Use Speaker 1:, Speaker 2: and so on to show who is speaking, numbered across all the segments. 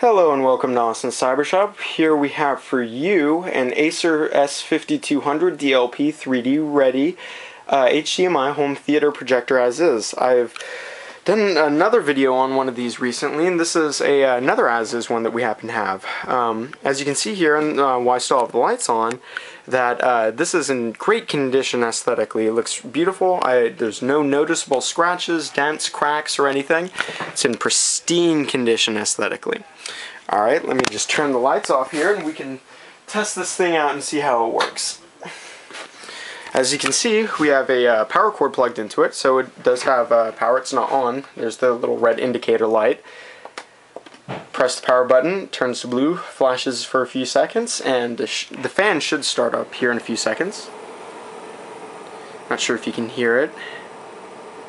Speaker 1: Hello and welcome to Austin Cyber Shop. Here we have for you an Acer S5200 DLP 3D ready uh, HDMI home theater projector as is. I've done another video on one of these recently and this is a, uh, another as is one that we happen to have. Um, as you can see here and uh, while I still have the lights on that uh, this is in great condition aesthetically. It looks beautiful. I, there's no noticeable scratches, dents, cracks, or anything. It's in pristine condition aesthetically. Alright, let me just turn the lights off here and we can test this thing out and see how it works. As you can see, we have a uh, power cord plugged into it, so it does have uh, power. It's not on. There's the little red indicator light. Press the power button, turns to blue, flashes for a few seconds, and the, the fan should start up here in a few seconds. Not sure if you can hear it.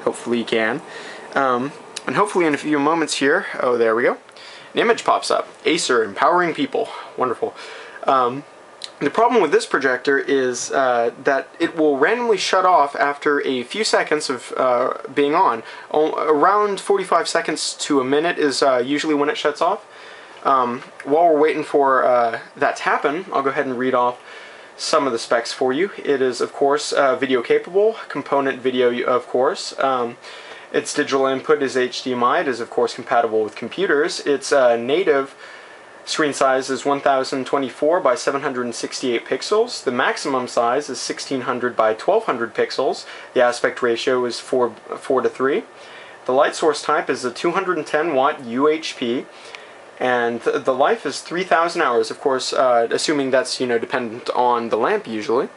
Speaker 1: Hopefully you can. Um, and hopefully in a few moments here, oh there we go, an image pops up. Acer, empowering people. Wonderful. Um, the problem with this projector is uh, that it will randomly shut off after a few seconds of uh, being on. O around 45 seconds to a minute is uh, usually when it shuts off. Um, while we're waiting for uh, that to happen, I'll go ahead and read off some of the specs for you. It is, of course, uh, video capable, component video, of course. Um, its digital input is HDMI. It is, of course, compatible with computers. It's uh, native screen size is 1024 by 768 pixels. The maximum size is 1600 by 1200 pixels. The aspect ratio is 4, 4 to 3. The light source type is a 210 watt UHP and the life is 3,000 hours, of course, uh, assuming that's, you know, dependent on the lamp usually.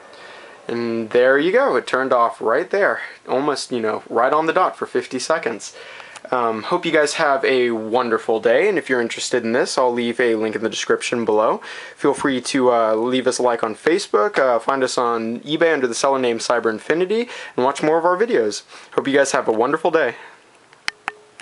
Speaker 1: And there you go, it turned off right there, almost, you know, right on the dot for 50 seconds. Um, hope you guys have a wonderful day, and if you're interested in this, I'll leave a link in the description below. Feel free to uh, leave us a like on Facebook, uh, find us on eBay under the seller name Cyber Infinity, and watch more of our videos. Hope you guys have a wonderful day.